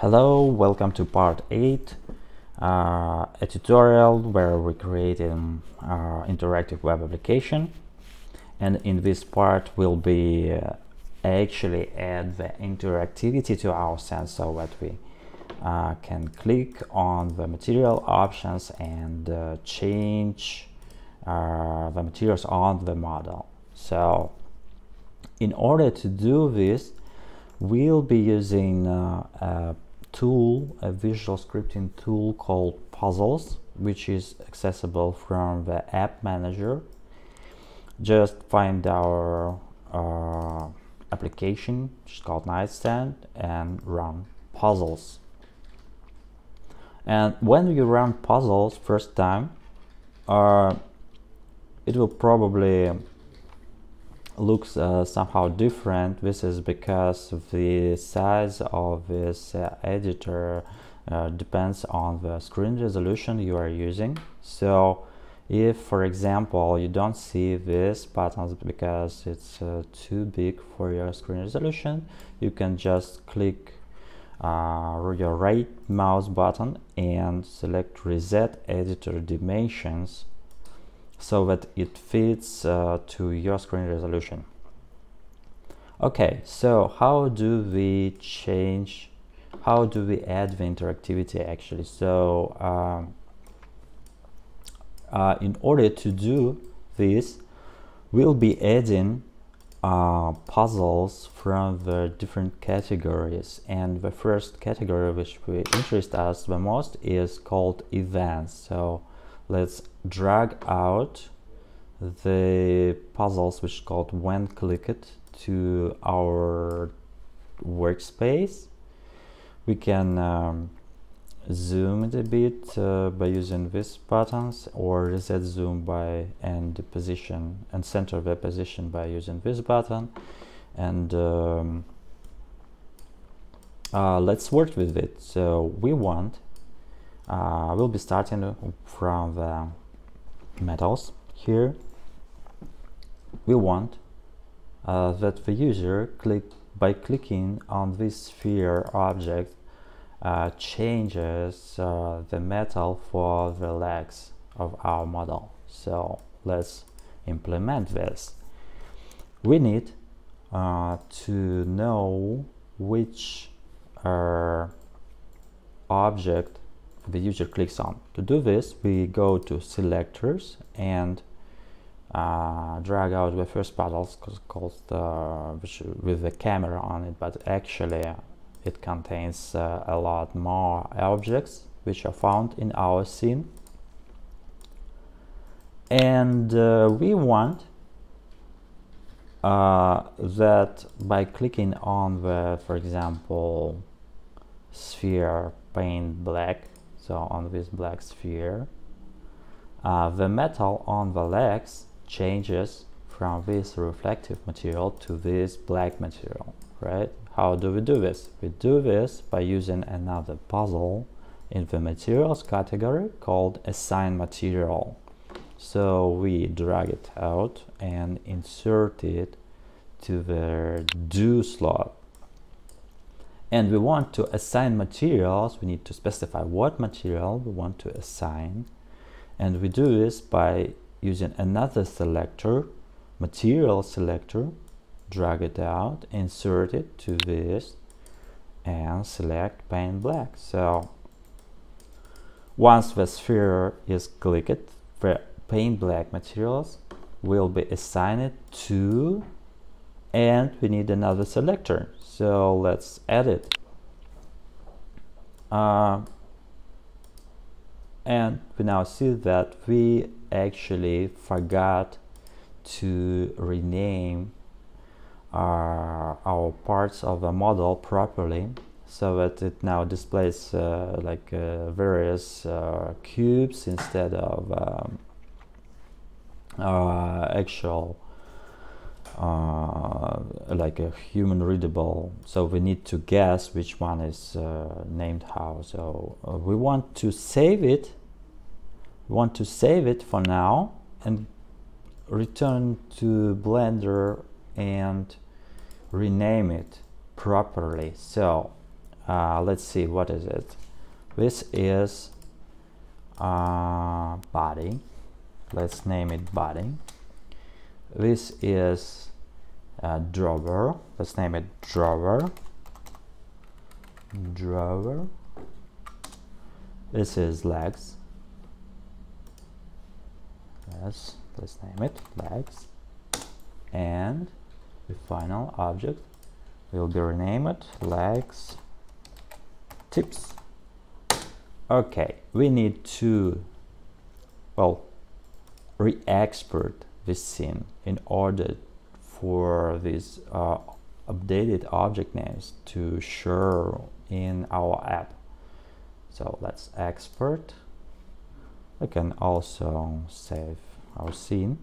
Hello, welcome to part 8, uh, a tutorial where we create an uh, interactive web application and in this part we'll be uh, actually add the interactivity to our sense so that we uh, can click on the material options and uh, change uh, the materials on the model. So in order to do this we'll be using a tool, a visual scripting tool called Puzzles, which is accessible from the app manager. Just find our uh, application, which is called Nightstand, and run Puzzles. And when you run Puzzles first time, uh, it will probably looks uh, somehow different. This is because the size of this uh, editor uh, depends on the screen resolution you are using. So if for example you don't see this buttons because it's uh, too big for your screen resolution you can just click uh, your right mouse button and select reset editor dimensions so that it fits uh, to your screen resolution. Okay, so how do we change, how do we add the interactivity actually? So um, uh, in order to do this, we'll be adding uh, puzzles from the different categories and the first category which will interest us the most is called events so let's drag out the puzzles which called when clicked to our workspace. We can um, zoom it a bit uh, by using these buttons or reset zoom by and position and center the position by using this button. And um, uh, let's work with it. So we want uh, we'll be starting from the metals here. We want uh, that the user click by clicking on this sphere object uh, changes uh, the metal for the legs of our model. So let's implement this. We need uh, to know which uh, object the user clicks on. To do this, we go to selectors and uh, drag out the first puzzle called uh, with the camera on it, but actually it contains uh, a lot more objects which are found in our scene. And uh, we want uh, that by clicking on the, for example, sphere paint black so on this black sphere. Uh, the metal on the legs changes from this reflective material to this black material right? How do we do this? We do this by using another puzzle in the materials category called assign material. So we drag it out and insert it to the do slot and we want to assign materials. We need to specify what material we want to assign. And we do this by using another selector material selector drag it out insert it to this and select paint black. So once the sphere is clicked the paint black materials will be assigned to and we need another selector. So let's add it uh, and we now see that we actually forgot to rename our, our parts of the model properly so that it now displays uh, like uh, various uh, cubes instead of um, uh, actual uh, like a human readable. So we need to guess which one is uh, named how. So uh, we want to save it. We want to save it for now and return to blender and rename it properly. So uh, let's see what is it? This is uh, body. Let's name it body. This is a drawer. Let's name it drawer. Drawer. This is legs. Yes let's name it legs. And the final object will be renamed legs. Tips. Okay we need to well re-export this scene in order for these uh, updated object names to show in our app. So let's export. We can also save our scene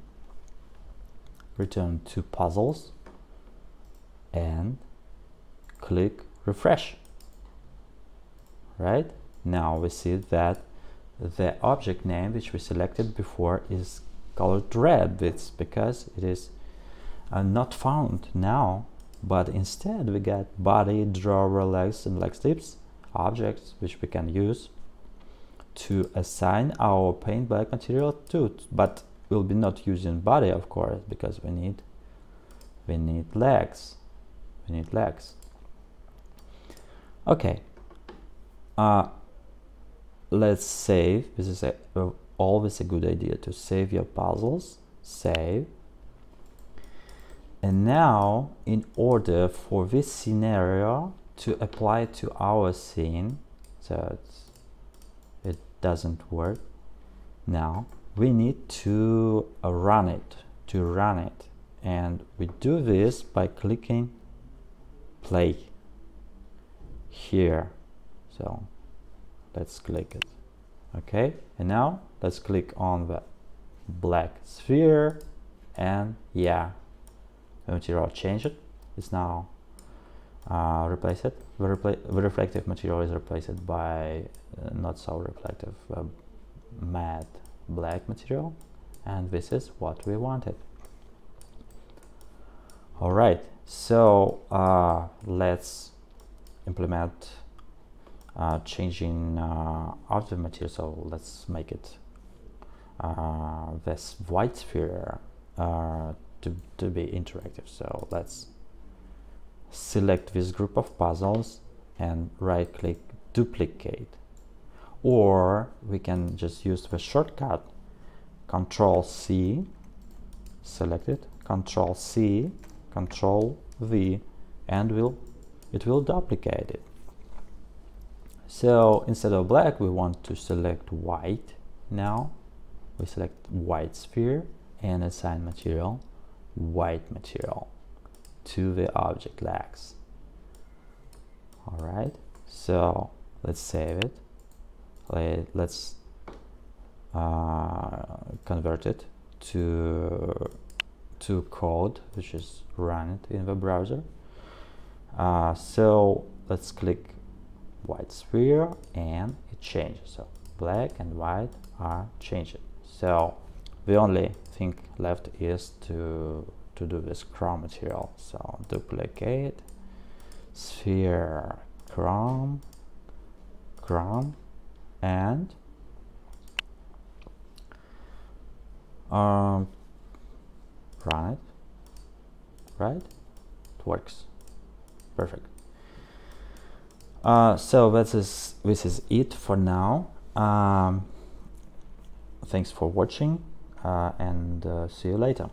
return to puzzles and click refresh. Right? Now we see that the object name which we selected before is colored red. It's because it is uh, not found now but instead we get body drawer legs and leg tips objects which we can use to assign our paint black material to but we'll be not using body of course because we need we need legs we need legs. Okay uh, let's save this is a, uh, always a good idea to save your puzzles save and now in order for this scenario to apply to our scene so it doesn't work now we need to run it to run it. And we do this by clicking play here. So let's click it. Okay and now let's click on the black sphere and yeah material changed. It's now uh, replace it the, the, reflective material is replaced by uh, not so reflective uh, matte black material. And this is what we wanted. All right. So uh, let's implement uh, changing uh, of the material. So let's make it uh, this white sphere uh, to, to be interactive. So let's select this group of puzzles and right click duplicate. Or we can just use the shortcut control C select it control C control V and will it will duplicate it. So instead of black we want to select white now. We select white sphere and assign material white material to the object legs. All right so let's save it. Let, let's uh, convert it to to code which is run it in the browser. Uh, so let's click white sphere and it changes. So black and white are changing so the only thing left is to to do this chrome material. So duplicate sphere chrome chrome and um, run it right it works. Perfect. Uh, so this is this is it for now. Um, thanks for watching and uh, see you later